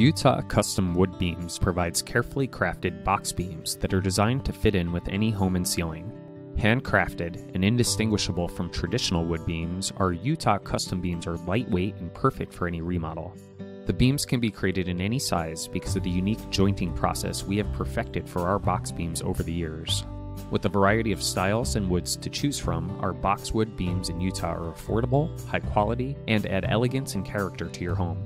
Utah Custom Wood Beams provides carefully crafted box beams that are designed to fit in with any home and ceiling. Handcrafted and indistinguishable from traditional wood beams, our Utah custom beams are lightweight and perfect for any remodel. The beams can be created in any size because of the unique jointing process we have perfected for our box beams over the years. With a variety of styles and woods to choose from, our boxwood beams in Utah are affordable, high quality, and add elegance and character to your home.